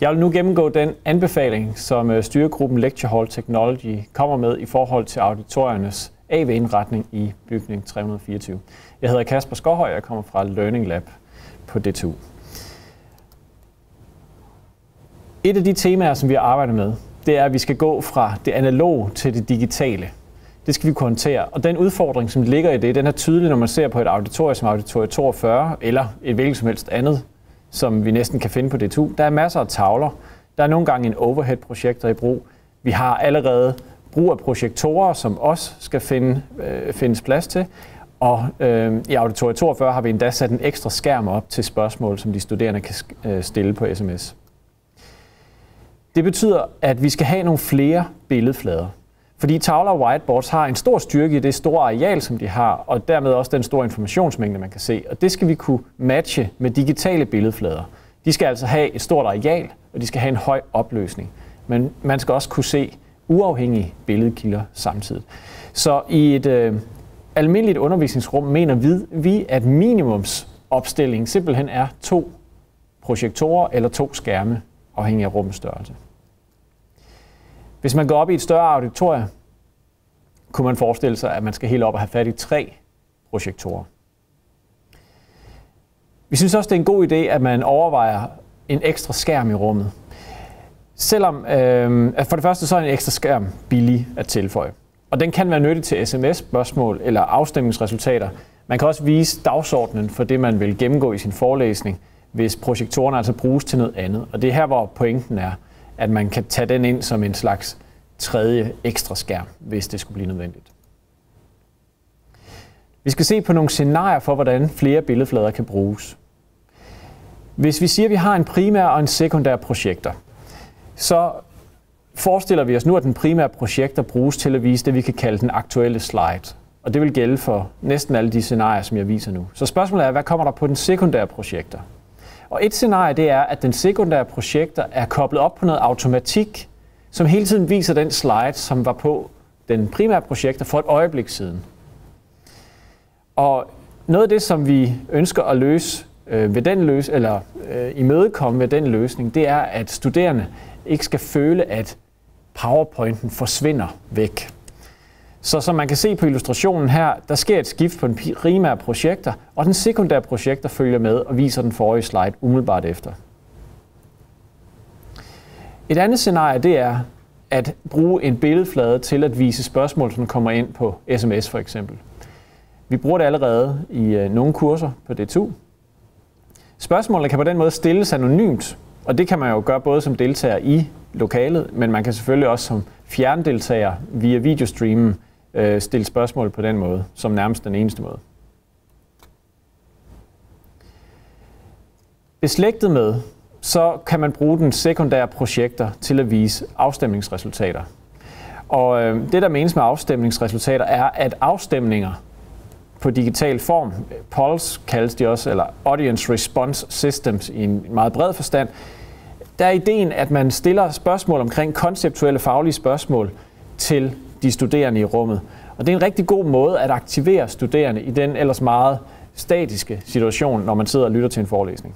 Jeg vil nu gennemgå den anbefaling, som øh, styregruppen Lecture Hall Technology kommer med i forhold til auditoriernes AV-indretning i bygning 324. Jeg hedder Kasper Skorhøj, og jeg kommer fra Learning Lab på DTU. Et af de temaer, som vi har arbejdet med, det er, at vi skal gå fra det analoge til det digitale. Det skal vi kunne håndtere. Og den udfordring, som ligger i det, den er tydelig, når man ser på et auditorium som Auditorium 42, eller et hvilket som helst andet, som vi næsten kan finde på DTU. Der er masser af tavler. Der er nogle gange en overhead-projektor i brug. Vi har allerede brug af projektorer, som også skal finde, øh, findes plads til. Og øh, i Auditorium 42 har vi endda sat en ekstra skærm op til spørgsmål, som de studerende kan øh, stille på sms. Det betyder, at vi skal have nogle flere billedflader. Fordi tavler og whiteboards har en stor styrke i det store areal, som de har, og dermed også den store informationsmængde, man kan se. Og det skal vi kunne matche med digitale billedflader. De skal altså have et stort areal, og de skal have en høj opløsning. Men man skal også kunne se uafhængige billedkilder samtidig. Så i et øh, almindeligt undervisningsrum mener vi, vi, at minimumsopstillingen simpelthen er to projektorer eller to skærme, afhængig af rummets størrelse. Hvis man går op i et større auditorium, kunne man forestille sig, at man skal helt op og have fat i tre projektorer. Vi synes også, det er en god idé, at man overvejer en ekstra skærm i rummet. Selvom øh, for det første så er en ekstra skærm billig at tilføje. Og den kan være nyttig til sms-spørgsmål eller afstemningsresultater. Man kan også vise dagsordenen for det, man vil gennemgå i sin forelæsning, hvis projektorerne altså bruges til noget andet. Og det er her, hvor pointen er, at man kan tage den ind som en slags tredje ekstra skærm, hvis det skulle blive nødvendigt. Vi skal se på nogle scenarier for, hvordan flere billedflader kan bruges. Hvis vi siger, at vi har en primær og en sekundær projekter, så forestiller vi os nu, at den primære projekter bruges til at vise det, vi kan kalde den aktuelle slide. Og det vil gælde for næsten alle de scenarier, som jeg viser nu. Så spørgsmålet er, hvad kommer der på den sekundære projekter? Og et scenarie, det er, at den sekundære projekter er koblet op på noget automatik, som hele tiden viser den slide, som var på den primære projekter for et øjeblik siden. Og noget af det, som vi ønsker at løse øh, ved den løs eller øh, imødekomme ved den løsning, det er, at studerende ikke skal føle, at PowerPointen forsvinder væk. Så som man kan se på illustrationen her, der sker et skift på den primære projekter, og den sekundære projekter følger med og viser den forrige slide umiddelbart efter. Et andet scenarie det er at bruge en billedflade til at vise spørgsmål, som kommer ind på sms for eksempel. Vi bruger det allerede i øh, nogle kurser på DTU. Spørgsmålene kan på den måde stilles anonymt, og det kan man jo gøre både som deltager i lokalet, men man kan selvfølgelig også som fjerndeltager via videostreamen øh, stille spørgsmål på den måde, som nærmest den eneste måde. Beslægtet med, så kan man bruge den sekundære projekter til at vise afstemningsresultater. Og øh, det, der menes med afstemningsresultater, er, at afstemninger på digital form, polls kaldes de også, eller Audience Response Systems i en meget bred forstand, der er ideen, at man stiller spørgsmål omkring konceptuelle faglige spørgsmål til de studerende i rummet. Og det er en rigtig god måde at aktivere studerende i den ellers meget statiske situation, når man sidder og lytter til en forelæsning.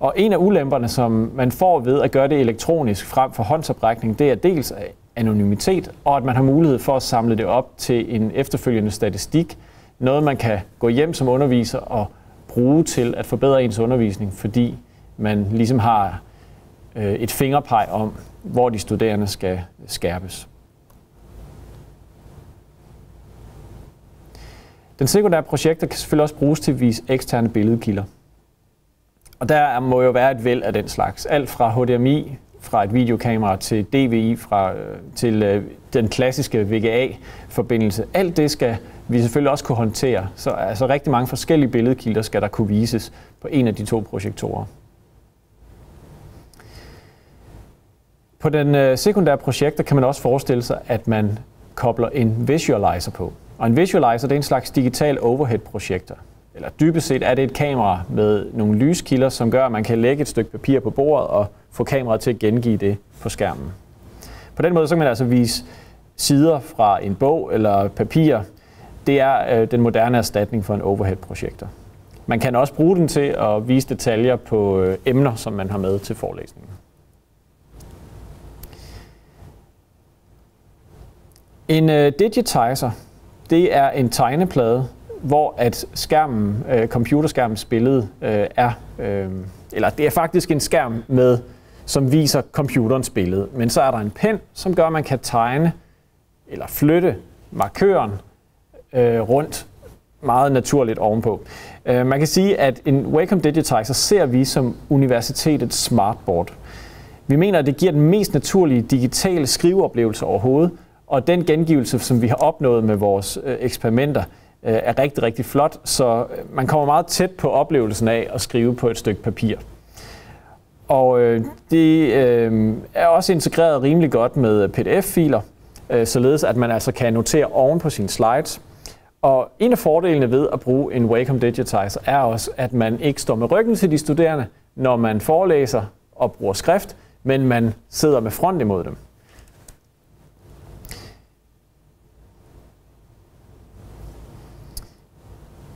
Og en af ulemperne, som man får ved at gøre det elektronisk frem for håndsoprækning, det er dels anonymitet, og at man har mulighed for at samle det op til en efterfølgende statistik. Noget, man kan gå hjem som underviser og bruge til at forbedre ens undervisning, fordi man ligesom har øh, et fingerpeg om, hvor de studerende skal skærpes. Den sekundære projekter kan selvfølgelig også bruges til at vise eksterne billedkilder. Og der må jo være et væld af den slags. Alt fra HDMI, fra et videokamera til DVI, fra, øh, til øh, den klassiske VGA-forbindelse. Alt det skal vi selvfølgelig også kunne håndtere. Så altså rigtig mange forskellige billedkilder skal der kunne vises på en af de to projektorer. På den øh, sekundære projekter kan man også forestille sig, at man kobler en visualizer på. Og en visualizer det er en slags digital overhead-projektor. Eller dybest set er det et kamera med nogle lyskilder, som gør, at man kan lægge et stykke papir på bordet og få kameraet til at gengive det på skærmen. På den måde så kan man altså vise sider fra en bog eller papir. Det er øh, den moderne erstatning for en overhead-projektor. Man kan også bruge den til at vise detaljer på øh, emner, som man har med til forelæsningen. En øh, digitizer, det er en tegneplade, hvor at skærmen, øh, computerskærmens billede øh, er, øh, eller det er faktisk en skærm med, som viser computerens billede. Men så er der en pen, som gør, at man kan tegne eller flytte markøren øh, rundt meget naturligt ovenpå. Øh, man kan sige, at en Wacom Digitizer ser vi som universitetets smartboard. Vi mener, at det giver den mest naturlige digitale skriveoplevelse overhovedet, og den gengivelse, som vi har opnået med vores øh, eksperimenter, øh, er rigtig, rigtig flot, så øh, man kommer meget tæt på oplevelsen af at skrive på et stykke papir. Og øh, det øh, er også integreret rimelig godt med PDF-filer, øh, således at man altså kan notere oven på sine slides. Og en af fordelene ved at bruge en Wacom Digitizer er også, at man ikke står med ryggen til de studerende, når man forelæser og bruger skrift, men man sidder med front imod dem.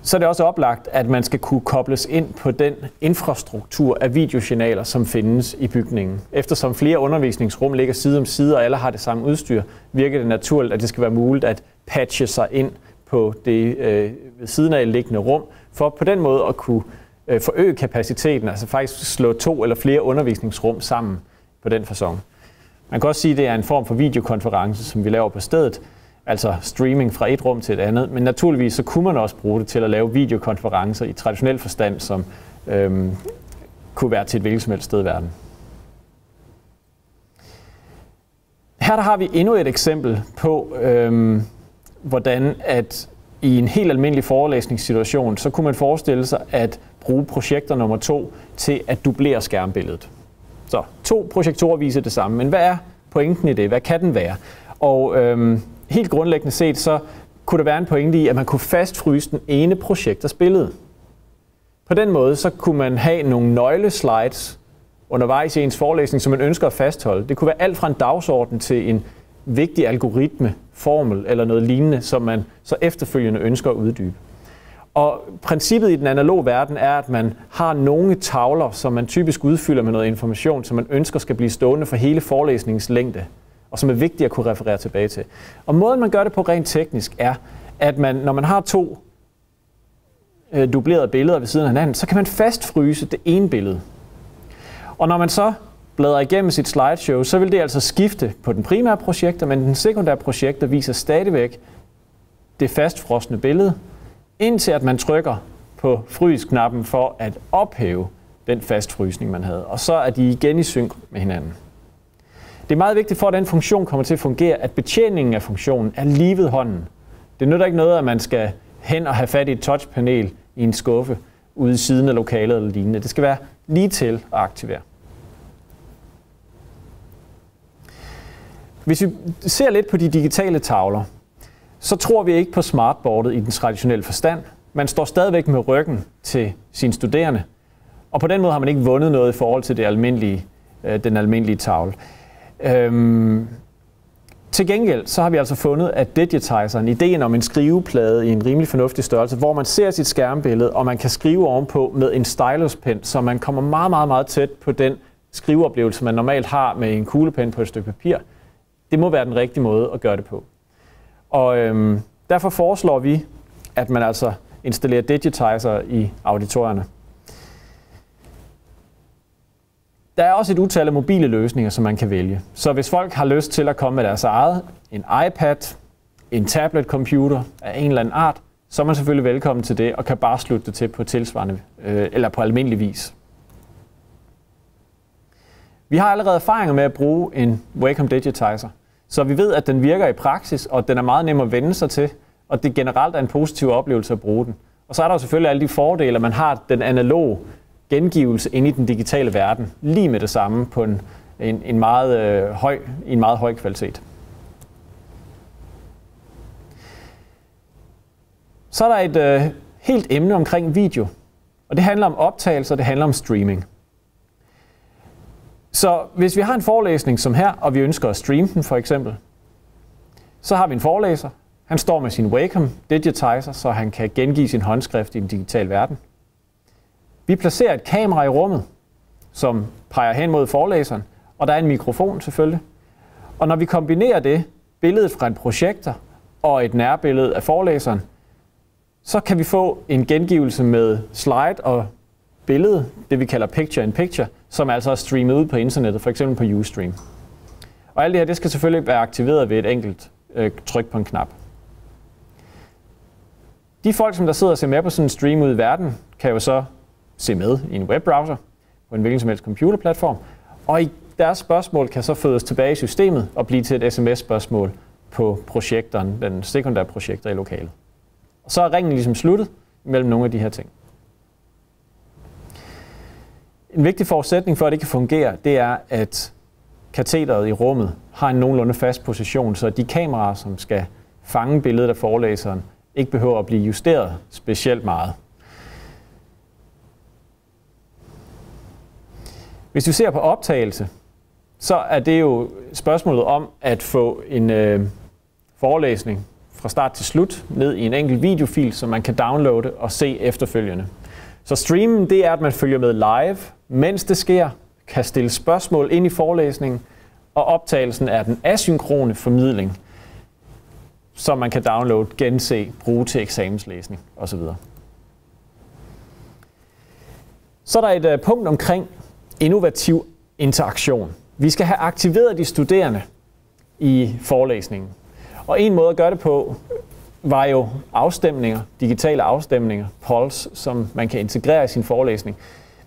Så er det også oplagt, at man skal kunne kobles ind på den infrastruktur af videosignaler, som findes i bygningen. Eftersom flere undervisningsrum ligger side om side, og alle har det samme udstyr, virker det naturligt, at det skal være muligt at patche sig ind på det øh, ved siden af liggende rum, for på den måde at kunne øh, forøge kapaciteten, altså faktisk slå to eller flere undervisningsrum sammen på den façon. Man kan også sige, at det er en form for videokonference, som vi laver på stedet, altså streaming fra et rum til et andet. Men naturligvis så kunne man også bruge det til at lave videokonferencer i traditionel forstand, som øhm, kunne være til et hvilket som helst sted i verden. Her der har vi endnu et eksempel på, øhm, hvordan at i en helt almindelig forelæsningssituation, så kunne man forestille sig at bruge projekter nummer to til at dublere skærmbilledet. Så to projektorer viser det samme, men hvad er pointen i det? Hvad kan den være? Og øhm, helt grundlæggende set, så kunne der være en pointe i, at man kunne fastfryse den ene projekters billede. På den måde, så kunne man have nogle nøgleslides undervejs i ens forelæsning, som man ønsker at fastholde. Det kunne være alt fra en dagsorden til en vigtig algoritme, formel eller noget lignende, som man så efterfølgende ønsker at uddybe. Og princippet i den analoge verden er, at man har nogle tavler, som man typisk udfylder med noget information, som man ønsker skal blive stående for hele forelæsningens længde og som er vigtigt at kunne referere tilbage til. Og måden, man gør det på rent teknisk, er, at man, når man har to øh, dublerede billeder ved siden af hinanden, så kan man fastfryse det ene billede. Og når man så bladrer igennem sit slideshow, så vil det altså skifte på den primære projekter, men den sekundære projekter viser stadigvæk det fastfrosne billede, indtil at man trykker på frys-knappen for at ophæve den fastfrysning, man havde. Og så er de igen i synk med hinanden. Det er meget vigtigt for, at den funktion kommer til at fungere, at betjeningen af funktionen er lige ved hånden. Det nytter ikke noget, at man skal hen og have fat i et touchpanel i en skuffe ude i siden af lokalet eller lignende. Det skal være lige til at aktivere. Hvis vi ser lidt på de digitale tavler, så tror vi ikke på smartboardet i den traditionelle forstand. Man står stadigvæk med ryggen til sine studerende, og på den måde har man ikke vundet noget i forhold til det almindelige, øh, den almindelige tavle. Øhm, til gengæld så har vi altså fundet, at digitizeren, ideen om en skriveplade i en rimelig fornuftig størrelse, hvor man ser sit skærmbillede, og man kan skrive ovenpå med en styluspen, så man kommer meget, meget, meget tæt på den skriveoplevelse, man normalt har med en kuglepen på et stykke papir. Det må være den rigtige måde at gøre det på. Og øhm, derfor foreslår vi, at man altså installerer digitizer i auditorierne. Der er også et utal af mobile løsninger, som man kan vælge. Så hvis folk har lyst til at komme med deres eget, en iPad, en tablet-computer af en eller anden art, så er man selvfølgelig velkommen til det, og kan bare slutte det til på tilsvarende, øh, eller på almindelig vis. Vi har allerede erfaringer med at bruge en Wacom Digitizer, så vi ved, at den virker i praksis, og at den er meget nem at vende sig til, og det generelt er en positiv oplevelse at bruge den. Og så er der jo selvfølgelig alle de fordele, at man har den analoge gengivelse ind i den digitale verden, lige med det samme på en, en, en meget, øh, høj, en meget høj kvalitet. Så er der et øh, helt emne omkring video, og det handler om optagelser, det handler om streaming. Så hvis vi har en forelæsning som her, og vi ønsker at streame den for eksempel, så har vi en forelæser. Han står med sin Wacom Digitizer, så han kan gengive sin håndskrift i en digital verden. Vi placerer et kamera i rummet, som peger hen mod forelæseren, og der er en mikrofon selvfølgelig. Og når vi kombinerer det, billedet fra en projektor og et nærbillede af forelæseren, så kan vi få en gengivelse med slide og billede, det vi kalder picture-in-picture, som altså er streamet ud på internettet, f.eks. på Ustream. Og alt det her, det skal selvfølgelig være aktiveret ved et enkelt øh, tryk på en knap. De folk, som der sidder og ser med på sådan en stream ud i verden, kan jo så se med i en webbrowser på en hvilken som helst computerplatform, og i deres spørgsmål kan så fødes tilbage i systemet og blive til et sms-spørgsmål på projektoren, den sekundære projektor i lokalet. Og så er ringen ligesom sluttet mellem nogle af de her ting. En vigtig forudsætning for, at det kan fungere, det er, at katheteret i rummet har en nogenlunde fast position, så de kameraer, som skal fange billedet af forelæseren, ikke behøver at blive justeret specielt meget. Hvis vi ser på optagelse, så er det jo spørgsmålet om at få en øh, forelæsning fra start til slut ned i en enkelt videofil, som man kan downloade og se efterfølgende. Så streamen, det er, at man følger med live, mens det sker, kan stille spørgsmål ind i forelæsningen, og optagelsen er den asynkrone formidling, som man kan downloade, gense, bruge til eksamenslæsning osv. Så er der et uh, punkt omkring innovativ interaktion. Vi skal have aktiveret de studerende i forelæsningen. Og en måde at gøre det på var jo afstemninger, digitale afstemninger, polls, som man kan integrere i sin forelæsning.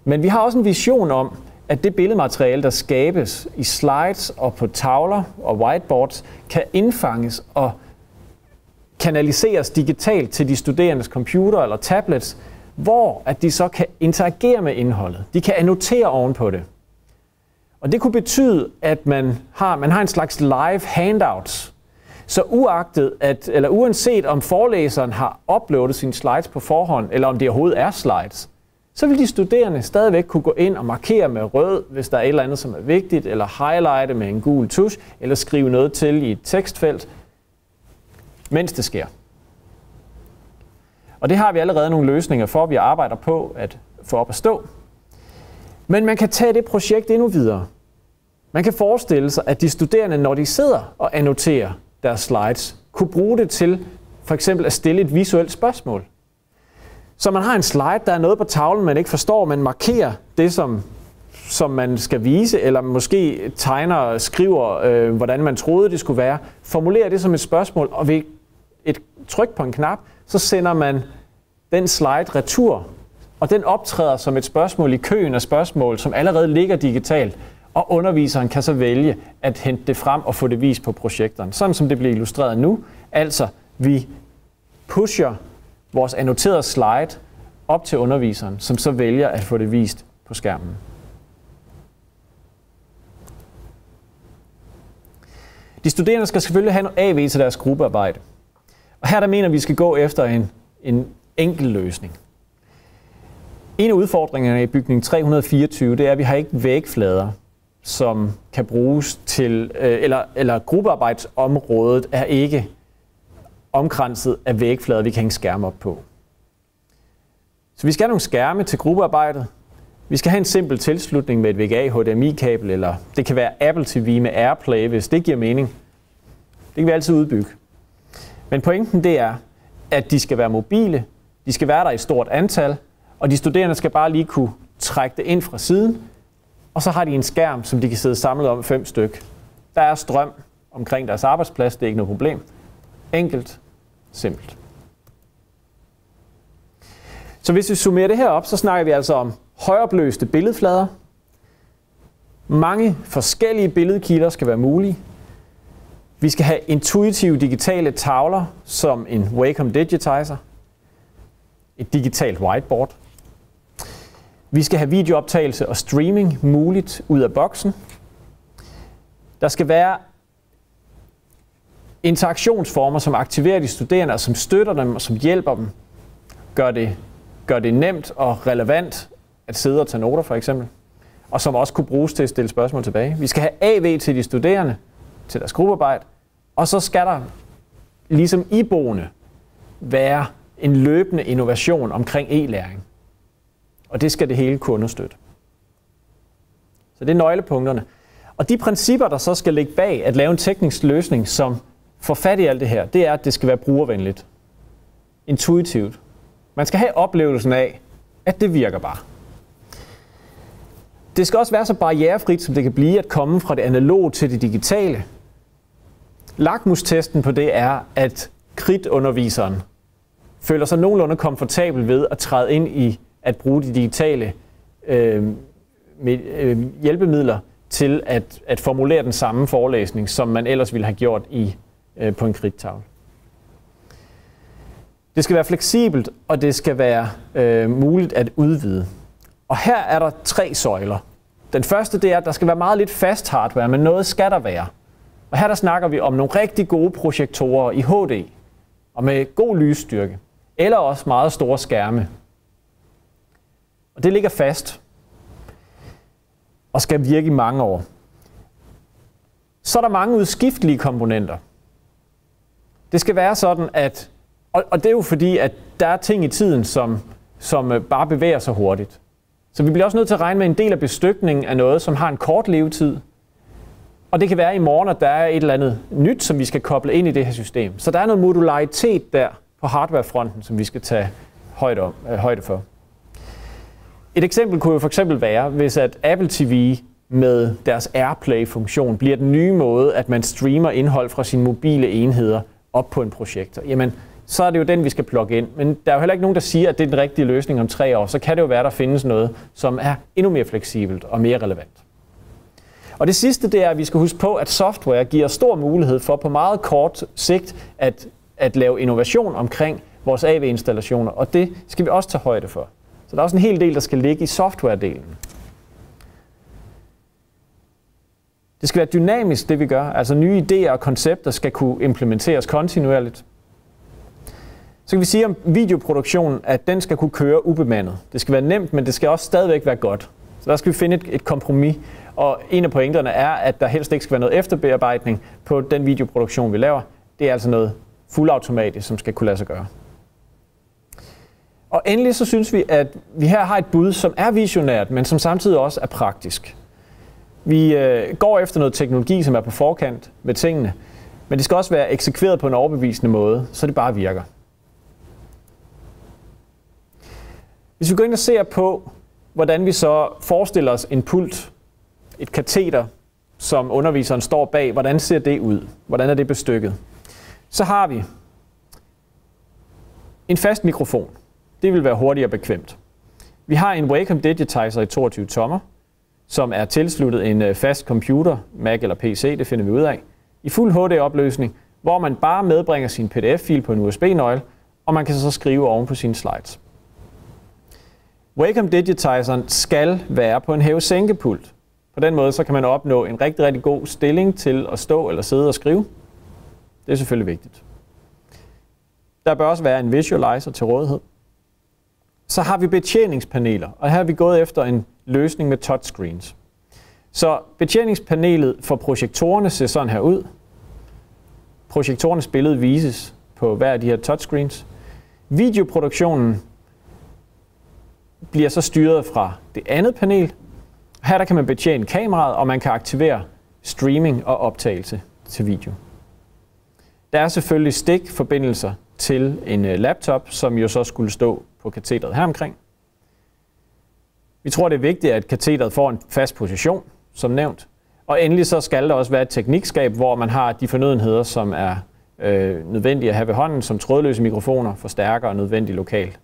Men vi har også en vision om, at det billedmateriale, der skabes i slides og på tavler og whiteboards, kan indfanges og kanaliseres digitalt til de studerendes computer eller tablets, hvor at de så kan interagere med indholdet. De kan annotere ovenpå det. Og det kunne betyde, at man har, man har en slags live handouts. Så uagtet at, eller uanset om forelæseren har uploadet sine slides på forhånd, eller om det overhovedet er slides, så vil de studerende stadigvæk kunne gå ind og markere med rød, hvis der er et eller andet, som er vigtigt, eller highlighte med en gul tusch, eller skrive noget til i et tekstfelt, mens det sker. Og det har vi allerede nogle løsninger for, vi arbejder på at få op at stå. Men man kan tage det projekt endnu videre. Man kan forestille sig, at de studerende, når de sidder og annoterer deres slides, kunne bruge det til for eksempel at stille et visuelt spørgsmål. Så man har en slide, der er noget på tavlen, man ikke forstår, man markerer det, som, som man skal vise, eller måske tegner og skriver, øh, hvordan man troede, det skulle være. Formulerer det som et spørgsmål, og ved et tryk på en knap, så sender man den slide retur, og den optræder som et spørgsmål i køen af spørgsmål, som allerede ligger digitalt, og underviseren kan så vælge at hente det frem og få det vist på projektoren. Sådan som det bliver illustreret nu. Altså, vi pusher vores annoterede slide op til underviseren, som så vælger at få det vist på skærmen. De studerende skal selvfølgelig have noget AV til deres gruppearbejde. Og her der mener vi, skal gå efter en, en enkel løsning. En af udfordringerne i bygning 324, det er, at vi har ikke vægflader, som kan bruges til, øh, eller, eller gruppearbejdsområdet er ikke omkranset af vægflader, vi kan hænge skærme op på. Så vi skal have nogle skærme til gruppearbejdet. Vi skal have en simpel tilslutning med et VGA HDMI-kabel, eller det kan være Apple TV med AirPlay, hvis det giver mening. Det kan vi altid udbygge. Men pointen det er, at de skal være mobile, de skal være der i stort antal, og de studerende skal bare lige kunne trække det ind fra siden, og så har de en skærm, som de kan sidde samlet om fem styk. Der er strøm omkring deres arbejdsplads, det er ikke noget problem. Enkelt, simpelt. Så hvis vi summerer det her op, så snakker vi altså om højopløste billedflader. Mange forskellige billedkilder skal være mulige. Vi skal have intuitive digitale tavler som en Wacom Digitizer. Et digitalt whiteboard. Vi skal have videooptagelse og streaming muligt ud af boksen. Der skal være interaktionsformer, som aktiverer de studerende, og som støtter dem og som hjælper dem. Gør det, gør det nemt og relevant at sidde og tage noter for eksempel. Og som også kunne bruges til at stille spørgsmål tilbage. Vi skal have AV til de studerende, til deres gruppearbejde. Og så skal der ligesom iboende være en løbende innovation omkring e-læring. Og det skal det hele kunne understøtte. Så det er nøglepunkterne. Og de principper, der så skal ligge bag at lave en teknisk løsning, som får fat i alt det her, det er, at det skal være brugervenligt. Intuitivt. Man skal have oplevelsen af, at det virker bare. Det skal også være så barrierefrit, som det kan blive at komme fra det analoge til det digitale. Lakmustesten på det er, at kritunderviseren føler sig nogenlunde komfortabel ved at træde ind i at bruge de digitale øh, med, øh, hjælpemidler til at, at formulere den samme forelæsning, som man ellers ville have gjort i øh, på en kridtavle. Det skal være fleksibelt, og det skal være øh, muligt at udvide. Og her er der tre søjler. Den første det er, at der skal være meget lidt fast hardware, men noget skal der være. Og her der snakker vi om nogle rigtig gode projektorer i HD, og med god lysstyrke, eller også meget store skærme. Og det ligger fast, og skal virke i mange år. Så er der mange udskiftelige komponenter. Det skal være sådan, at, og, og det er jo fordi, at der er ting i tiden, som, som øh, bare bevæger sig hurtigt. Så vi bliver også nødt til at regne med en del af bestykningen af noget, som har en kort levetid. Og det kan være i morgen, at der er et eller andet nyt, som vi skal koble ind i det her system. Så der er noget modularitet der på hardwarefronten, som vi skal tage højde, om, øh, højde for. Et eksempel kunne jo for eksempel være, hvis at Apple TV med deres AirPlay-funktion bliver den nye måde, at man streamer indhold fra sine mobile enheder op på en projektor. Jamen, så er det jo den, vi skal plukke ind. Men der er jo heller ikke nogen, der siger, at det er den rigtige løsning om tre år. Så kan det jo være, at der findes noget, som er endnu mere fleksibelt og mere relevant. Og det sidste, det er, at vi skal huske på, at software giver stor mulighed for på meget kort sigt at, at lave innovation omkring vores AV-installationer, og det skal vi også tage højde for. Så der er også en hel del, der skal ligge i software-delen. Det skal være dynamisk, det vi gør. Altså nye idéer og koncepter skal kunne implementeres kontinuerligt. Så kan vi sige om videoproduktionen, at den skal kunne køre ubemandet. Det skal være nemt, men det skal også stadigvæk være godt. Så der skal vi finde et, et kompromis. Og en af pointerne er, at der helst ikke skal være noget efterbearbejdning på den videoproduktion, vi laver. Det er altså noget fuldautomatisk, som skal kunne lade sig gøre. Og endelig så synes vi, at vi her har et bud, som er visionært, men som samtidig også er praktisk. Vi øh, går efter noget teknologi, som er på forkant med tingene, men det skal også være eksekveret på en overbevisende måde, så det bare virker. Hvis vi går ind og ser på, hvordan vi så forestiller os en pult, et kateter, som underviseren står bag, hvordan ser det ud? Hvordan er det bestykket? Så har vi en fast mikrofon. Det vil være hurtigt og bekvemt. Vi har en Wacom Digitizer i 22 tommer, som er tilsluttet en øh, fast computer, Mac eller PC, det finder vi ud af, i fuld HD-opløsning, hvor man bare medbringer sin PDF-fil på en USB-nøgle, og man kan så skrive oven på sine slides. Wacom Digitizeren skal være på en hæve-sænkepult. På den måde så kan man opnå en rigtig, rigtig god stilling til at stå eller sidde og skrive. Det er selvfølgelig vigtigt. Der bør også være en visualizer til rådighed. Så har vi betjeningspaneler, og her har vi gået efter en løsning med touchscreens. Så betjeningspanelet for projektorerne ser sådan her ud. Projektorernes billede vises på hver af de her touchscreens. Videoproduktionen bliver så styret fra det andet panel. Her der kan man betjene kameraet, og man kan aktivere streaming og optagelse til video. Der er selvfølgelig stikforbindelser til en øh, laptop, som jo så skulle stå på katheteret her omkring. Vi tror, det er vigtigt, at katheteret får en fast position, som nævnt. Og endelig så skal der også være et teknikskab, hvor man har de fornødenheder, som er øh, nødvendige at have ved hånden, som trådløse mikrofoner, forstærker og nødvendig lokal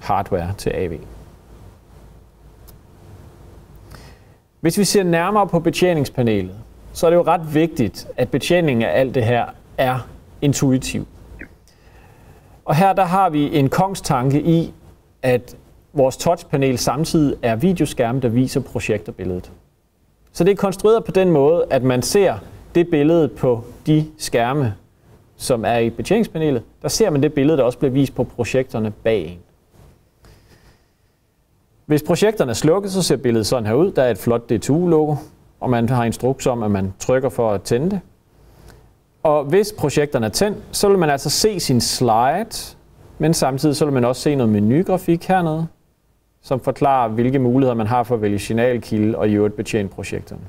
hardware til AV. Hvis vi ser nærmere på betjeningspanelet, så er det jo ret vigtigt, at betjeningen af alt det her er intuitiv. Og her der har vi en kongstanke i, at vores touchpanel samtidig er videoskærm, der viser projektorbilledet. Så det er konstrueret på den måde, at man ser det billede på de skærme, som er i betjeningspanelet. Der ser man det billede, der også bliver vist på projekterne bag en. Hvis projekterne er slukket, så ser billedet sådan her ud. Der er et flot DTU-logo, og man har instruks om, at man trykker for at tænde det. Og hvis projekterne er tændt, så vil man altså se sin slide, men samtidig så vil man også se noget menugrafik hernede, som forklarer, hvilke muligheder man har for at vælge signalkilde og i øvrigt betjene projekterne.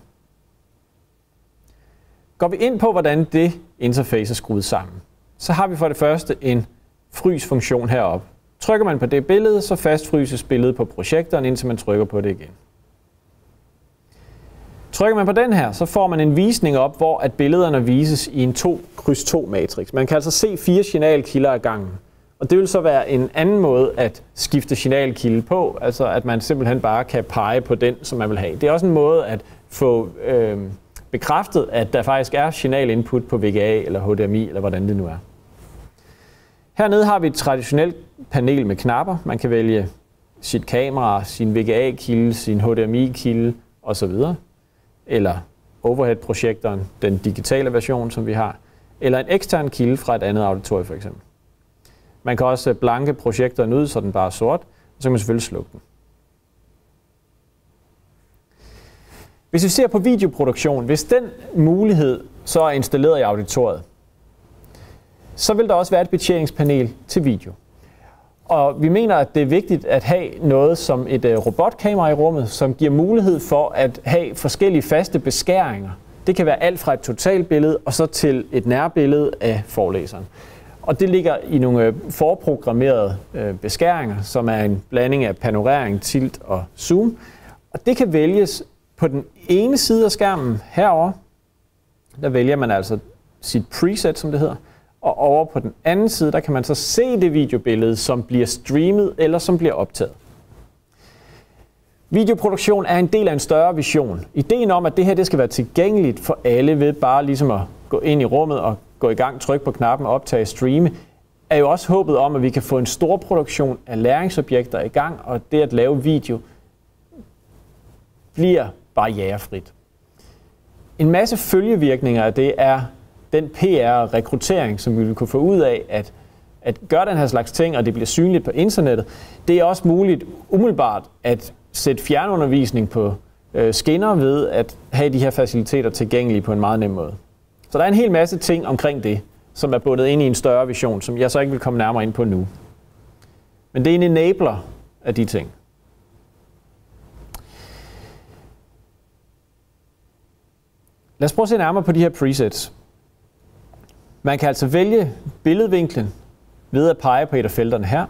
Går vi ind på, hvordan det interface er skruet sammen, så har vi for det første en frys-funktion heroppe. Trykker man på det billede, så fastfryses billedet på projektoren, indtil man trykker på det igen. Trykker man på den her, så får man en visning op, hvor at billederne vises i en 2 x 2 matrix. Man kan altså se fire signalkilder ad gangen. Og det vil så være en anden måde at skifte signalkilde på, altså at man simpelthen bare kan pege på den, som man vil have. Det er også en måde at få øh, bekræftet, at der faktisk er signalinput på VGA eller HDMI, eller hvordan det nu er. Hernede har vi et traditionelt panel med knapper. Man kan vælge sit kamera, sin VGA-kilde, sin HDMI-kilde osv. Eller overhead-projektoren, den digitale version, som vi har. Eller en ekstern kilde fra et andet auditorium for eksempel. Man kan også blanke projektoren ud, så den bare er sort, og så kan man selvfølgelig slukke den. Hvis vi ser på videoproduktion, hvis den mulighed så er installeret i auditoriet, så vil der også være et betjeningspanel til video. Og vi mener, at det er vigtigt at have noget som et øh, robotkamera i rummet, som giver mulighed for at have forskellige faste beskæringer. Det kan være alt fra et totalbillede og så til et nærbillede af forelæseren. Og det ligger i nogle øh, forprogrammerede øh, beskæringer, som er en blanding af panorering, tilt og zoom. Og det kan vælges på den ene side af skærmen herover. Der vælger man altså sit preset, som det hedder. Og over på den anden side, der kan man så se det videobillede, som bliver streamet eller som bliver optaget. Videoproduktion er en del af en større vision. Ideen om, at det her det skal være tilgængeligt for alle ved bare ligesom at gå ind i rummet og gå i gang, trykke på knappen, optage, streame, er jo også håbet om, at vi kan få en stor produktion af læringsobjekter i gang, og det at lave video bliver barrierefrit. En masse følgevirkninger af det er den PR og rekruttering, som vi vil kunne få ud af at, at gøre den her slags ting, og det bliver synligt på internettet. Det er også muligt umiddelbart at sætte fjernundervisning på øh, skinner ved at have de her faciliteter tilgængelige på en meget nem måde. Så der er en hel masse ting omkring det, som er bundet ind i en større vision, som jeg så ikke vil komme nærmere ind på nu. Men det er en enabler af de ting. Lad os prøve at se nærmere på de her presets. Man kan altså vælge billedvinklen ved at pege på et af felterne her.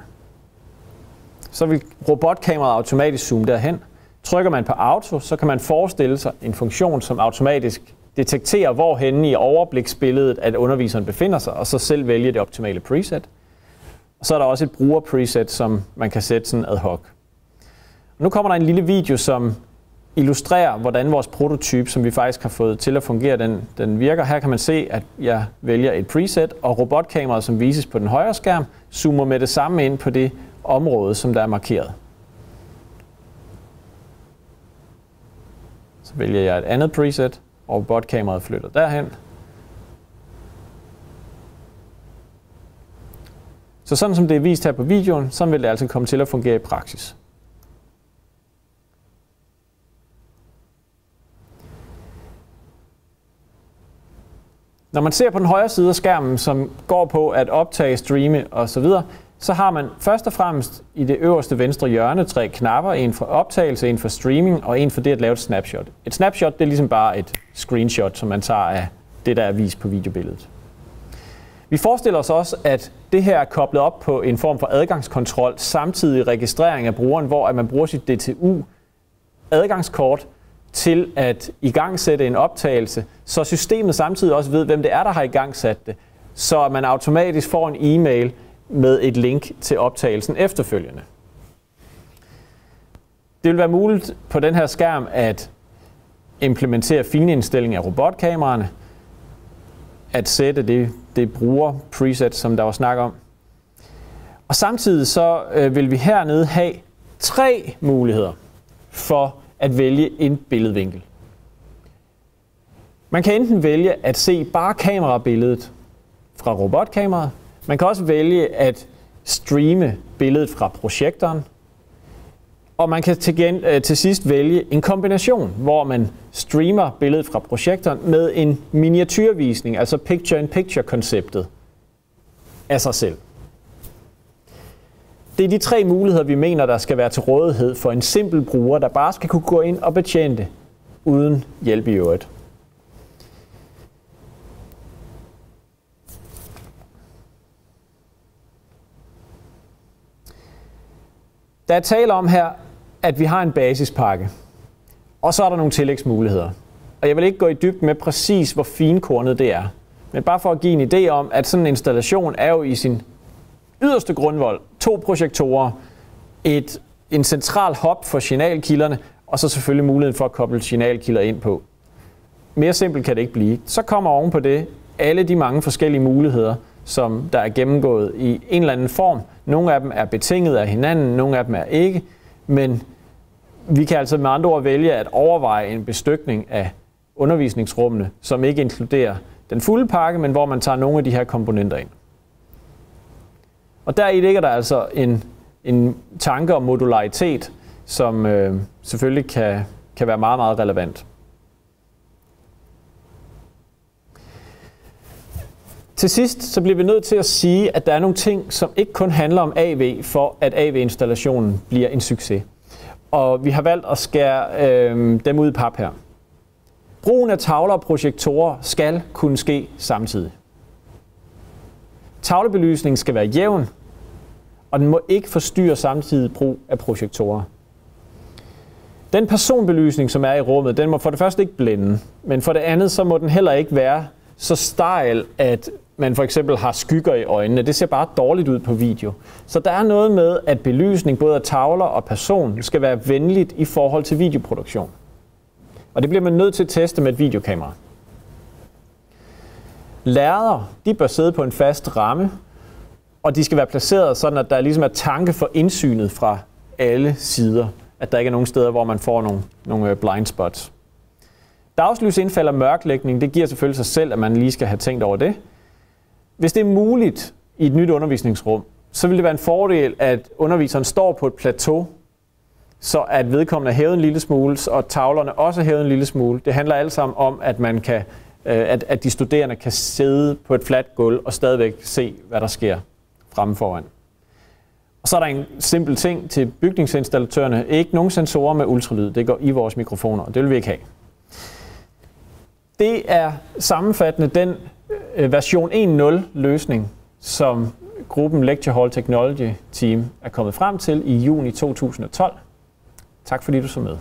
Så vil robotkameraet automatisk zoome derhen. Trykker man på auto, så kan man forestille sig en funktion, som automatisk detekterer, hvor henne i overbliksbilledet, at underviseren befinder sig, og så selv vælge det optimale preset. Og så er der også et brugerpreset, som man kan sætte sådan ad hoc. Nu kommer der en lille video, som illustrerer, hvordan vores prototype, som vi faktisk har fået til at fungere, den, den virker. Her kan man se, at jeg vælger et preset, og robotkameraet, som vises på den højre skærm, zoomer med det samme ind på det område, som der er markeret. Så vælger jeg et andet preset, og robotkameraet flytter derhen. Så sådan som det er vist her på videoen, så vil det altså komme til at fungere i praksis. Når man ser på den højre side af skærmen, som går på at optage, streame osv., så har man først og fremmest i det øverste venstre hjørne tre knapper. En for optagelse, en for streaming og en for det at lave et snapshot. Et snapshot det er ligesom bare et screenshot, som man tager af det, der er vist på videobilledet. Vi forestiller os også, at det her er koblet op på en form for adgangskontrol, samtidig registrering af brugeren, hvor at man bruger sit DTU adgangskort til at igangsætte en optagelse, så systemet samtidig også ved, hvem det er, der har igangsat det, så man automatisk får en e-mail med et link til optagelsen efterfølgende. Det vil være muligt på den her skærm at implementere finindstilling af robotkameraerne, at sætte det, det bruger preset, som der var snak om. Og samtidig så øh, vil vi hernede have tre muligheder for at vælge en billedvinkel. Man kan enten vælge at se bare kamerabilledet fra robotkameraet. Man kan også vælge at streame billedet fra projektoren. Og man kan til, gen, øh, til sidst vælge en kombination, hvor man streamer billedet fra projektoren med en miniatyrvisning, altså picture-in-picture-konceptet af sig selv. Det er de tre muligheder, vi mener, der skal være til rådighed for en simpel bruger, der bare skal kunne gå ind og betjene det, uden hjælp i øvrigt. Der er tale om her, at vi har en basispakke, og så er der nogle tillægsmuligheder. Og jeg vil ikke gå i dybden med præcis, hvor finkornet det er. Men bare for at give en idé om, at sådan en installation er jo i sin yderste grundvold to projektorer, et, en central hop for signalkilderne, og så selvfølgelig muligheden for at koble signalkilder ind på. Mere simpelt kan det ikke blive. Så kommer oven på det alle de mange forskellige muligheder, som der er gennemgået i en eller anden form. Nogle af dem er betinget af hinanden, nogle af dem er ikke, men vi kan altså med andre ord vælge at overveje en bestykning af undervisningsrummene, som ikke inkluderer den fulde pakke, men hvor man tager nogle af de her komponenter ind. Og der i ligger der altså en, en tanke om modularitet, som øh, selvfølgelig kan, kan være meget, meget relevant. Til sidst så bliver vi nødt til at sige, at der er nogle ting, som ikke kun handler om AV, for at AV-installationen bliver en succes. Og vi har valgt at skære øh, dem ud i pap her. Brugen af tavler og projektorer skal kunne ske samtidig. Tavlebelysningen skal være jævn, og den må ikke forstyrre samtidig brug af projektorer. Den personbelysning, som er i rummet, den må for det første ikke blænde, men for det andet, så må den heller ikke være så stejl, at man for eksempel har skygger i øjnene. Det ser bare dårligt ud på video. Så der er noget med, at belysning både af tavler og person skal være venligt i forhold til videoproduktion. Og det bliver man nødt til at teste med et videokamera. Lærere, de bør sidde på en fast ramme, og de skal være placeret sådan, at der ligesom er tanke for indsynet fra alle sider. At der ikke er nogen steder, hvor man får nogle, nogle øh, blind spots. Dagslys indfald og mørklægning, det giver selvfølgelig sig selv, at man lige skal have tænkt over det. Hvis det er muligt i et nyt undervisningsrum, så vil det være en fordel, at underviseren står på et plateau, så at vedkommende er hævet en lille smule, og tavlerne også er hævet en lille smule. Det handler alt sammen om, at man kan, øh, at, at de studerende kan sidde på et fladt gulv og stadigvæk se, hvad der sker fremme foran. Og så er der en simpel ting til bygningsinstallatørerne. Ikke nogen sensorer med ultralyd. Det går i vores mikrofoner, og det vil vi ikke have. Det er sammenfattende den øh, version 1.0 løsning, som gruppen Lecture Hall Technology Team er kommet frem til i juni 2012. Tak fordi du så med.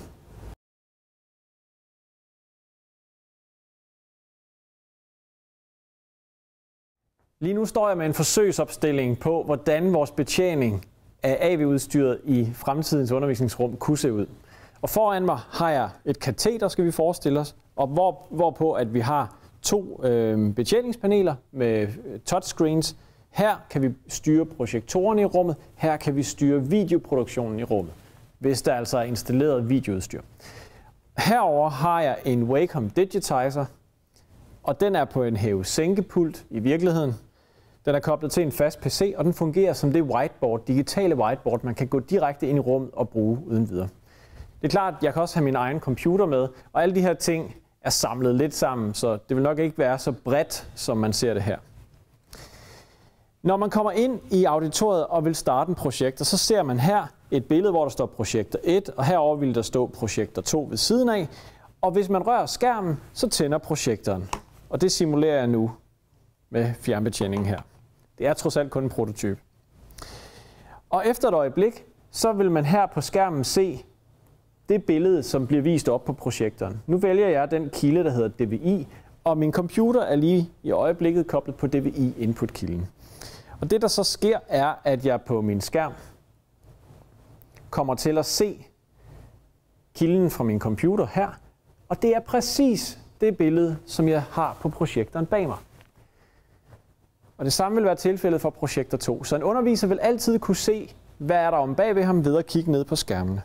Lige nu står jeg med en forsøgsopstilling på, hvordan vores betjening af AV-udstyret i fremtidens undervisningsrum kunne se ud. Og foran mig har jeg et kateter, skal vi forestille os, og hvor, hvorpå at vi har to øh, betjeningspaneler med øh, touchscreens. Her kan vi styre projektorerne i rummet, her kan vi styre videoproduktionen i rummet, hvis der altså er installeret videoudstyr. Herover har jeg en Wacom Digitizer, og den er på en hæve-sænkepult i virkeligheden. Den er koblet til en fast PC, og den fungerer som det whiteboard, digitale whiteboard, man kan gå direkte ind i rummet og bruge uden videre. Det er klart, at jeg kan også have min egen computer med, og alle de her ting er samlet lidt sammen, så det vil nok ikke være så bredt, som man ser det her. Når man kommer ind i auditoriet og vil starte en projekter, så ser man her et billede, hvor der står projekter 1, og herover vil der stå projekter 2 ved siden af. Og hvis man rører skærmen, så tænder projektoren. Og det simulerer jeg nu med fjernbetjeningen her. Det er trods alt kun en prototype. Og efter et øjeblik, så vil man her på skærmen se det billede, som bliver vist op på projektoren. Nu vælger jeg den kilde, der hedder DVI, og min computer er lige i øjeblikket koblet på DVI input-kilden. Og det, der så sker, er, at jeg på min skærm kommer til at se kilden fra min computer her, og det er præcis det billede, som jeg har på projektoren bag mig. Og det samme vil være tilfældet for projektor 2. Så en underviser vil altid kunne se, hvad er der om bag ved ham ved at kigge ned på skærmene.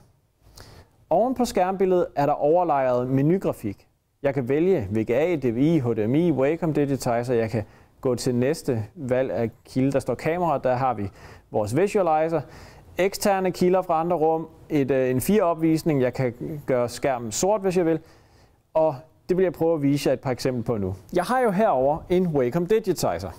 Oven på skærmbilledet er der overlejret menugrafik. Jeg kan vælge VGA, DVI, HDMI, Wacom Digitizer. Jeg kan gå til næste valg af kilde, der står kamera. Der har vi vores visualizer. Eksterne kilder fra andre rum. Et, øh, en fire opvisning. Jeg kan gøre skærmen sort, hvis jeg vil. Og det vil jeg prøve at vise jer et par eksempler på nu. Jeg har jo herover en Wacom Digitizer.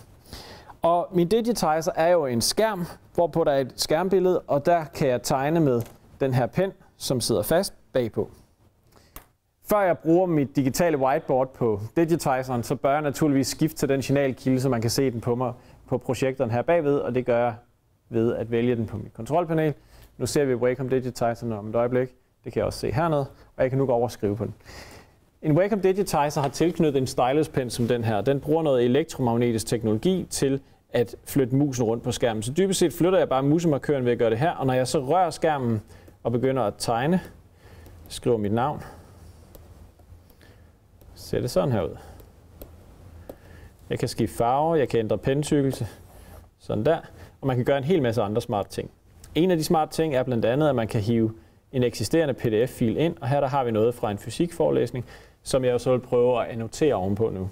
Og min digitizer er jo en skærm, hvorpå der er et skærmbillede, og der kan jeg tegne med den her pen, som sidder fast bagpå. Før jeg bruger mit digitale whiteboard på digitizeren, så bør jeg naturligvis skifte til den signalkilde, så man kan se den på mig på projektoren her bagved, og det gør jeg ved at vælge den på mit kontrolpanel. Nu ser vi Wacom Digitizer om et øjeblik. Det kan jeg også se hernede, og jeg kan nu gå over og skrive på den. En Wacom Digitizer har tilknyttet en stylus pen som den her. Den bruger noget elektromagnetisk teknologi til at flytte musen rundt på skærmen. Så dybest set flytter jeg bare musemarkøren ved at gøre det her, og når jeg så rører skærmen og begynder at tegne, skriver mit navn, ser det sådan her ud. Jeg kan skifte farve, jeg kan ændre pentykkelse, sådan der, og man kan gøre en hel masse andre smarte ting. En af de smarte ting er blandt andet, at man kan hive en eksisterende pdf-fil ind, og her der har vi noget fra en fysikforelæsning, som jeg så vil prøve at annotere ovenpå nu.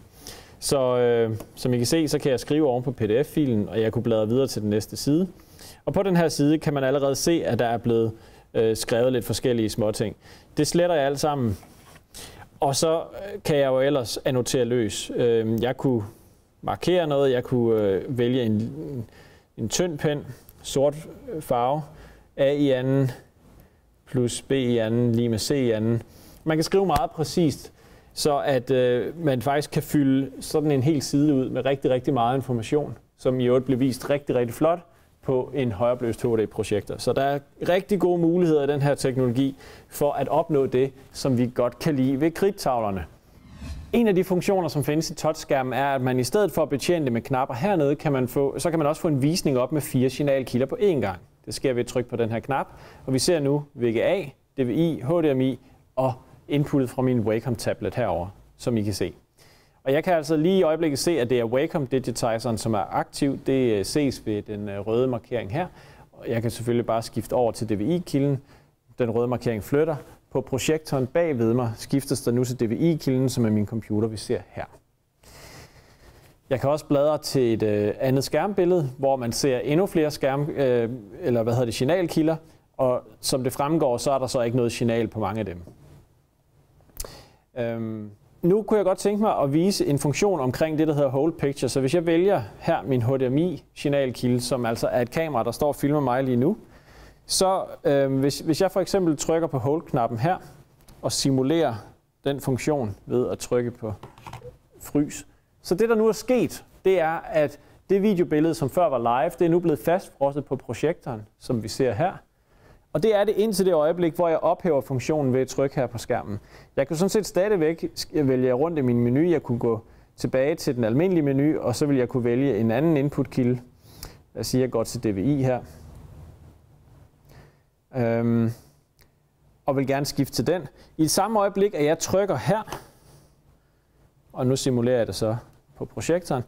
Så øh, som I kan se, så kan jeg skrive oven på pdf-filen, og jeg kunne bladre videre til den næste side. Og på den her side kan man allerede se, at der er blevet øh, skrevet lidt forskellige småting. Det sletter jeg alt sammen, og så øh, kan jeg jo ellers annotere løs. Øh, jeg kunne markere noget, jeg kunne øh, vælge en, en, en tynd pen, sort øh, farve, A i anden, plus B i anden, lige med C i anden. Man kan skrive meget præcist, så at øh, man faktisk kan fylde sådan en hel side ud med rigtig, rigtig meget information, som i øvrigt blev vist rigtig, rigtig flot på en højopløst 2D-projekter. Så der er rigtig gode muligheder i den her teknologi for at opnå det, som vi godt kan lide ved kridtavlerne. En af de funktioner, som findes i touchskærmen, er, at man i stedet for at betjene det med knapper hernede, kan man få, så kan man også få en visning op med fire signalkilder på én gang. Det sker ved at trykke på den her knap, og vi ser nu VGA, DVI, HDMI og inputtet fra min Wacom tablet herover, som I kan se. Og jeg kan altså lige i øjeblikket se, at det er Wacom Digitizeren, som er aktiv. Det øh, ses ved den øh, røde markering her. Og jeg kan selvfølgelig bare skifte over til DVI-kilden. Den røde markering flytter. På projektoren bag ved mig skiftes der nu til DVI-kilden, som er min computer, vi ser her. Jeg kan også bladre til et øh, andet skærmbillede, hvor man ser endnu flere skærm, øh, eller hvad hedder det, signalkilder, og som det fremgår, så er der så ikke noget signal på mange af dem. Øhm, nu kunne jeg godt tænke mig at vise en funktion omkring det, der hedder Whole Picture. Så hvis jeg vælger her min HDMI-signalkilde, som altså er et kamera, der står og filmer mig lige nu, så øh, hvis, hvis jeg for eksempel trykker på Hold-knappen her, og simulerer den funktion ved at trykke på frys. Så det, der nu er sket, det er, at det videobillede, som før var live, det er nu blevet fastfrosset på projektoren, som vi ser her. Og det er det indtil det øjeblik, hvor jeg ophæver funktionen ved at trykke her på skærmen. Jeg kan sådan set stadigvæk vælge rundt i min menu. Jeg kunne gå tilbage til den almindelige menu, og så vil jeg kunne vælge en anden inputkilde. Lad os sige, at jeg går til DVI her. Øhm, og vil gerne skifte til den. I samme øjeblik, at jeg trykker her, og nu simulerer jeg det så på projektoren,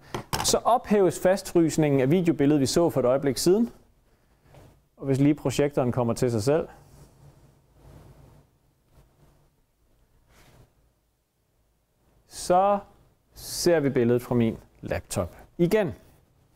så ophæves fastfrysningen af videobilledet, vi så for et øjeblik siden. Og hvis lige projektoren kommer til sig selv, så ser vi billedet fra min laptop igen.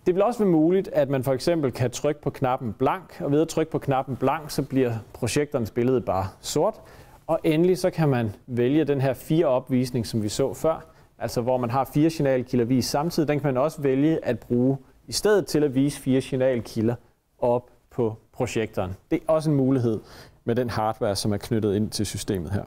Det vil også være muligt, at man for eksempel kan trykke på knappen blank, og ved at trykke på knappen blank, så bliver projektorens billede bare sort. Og endelig så kan man vælge den her fire opvisning, som vi så før, altså hvor man har fire signalkilder vist samtidig. Den kan man også vælge at bruge i stedet til at vise fire signalkilder op på projektoren. Det er også en mulighed med den hardware, som er knyttet ind til systemet her.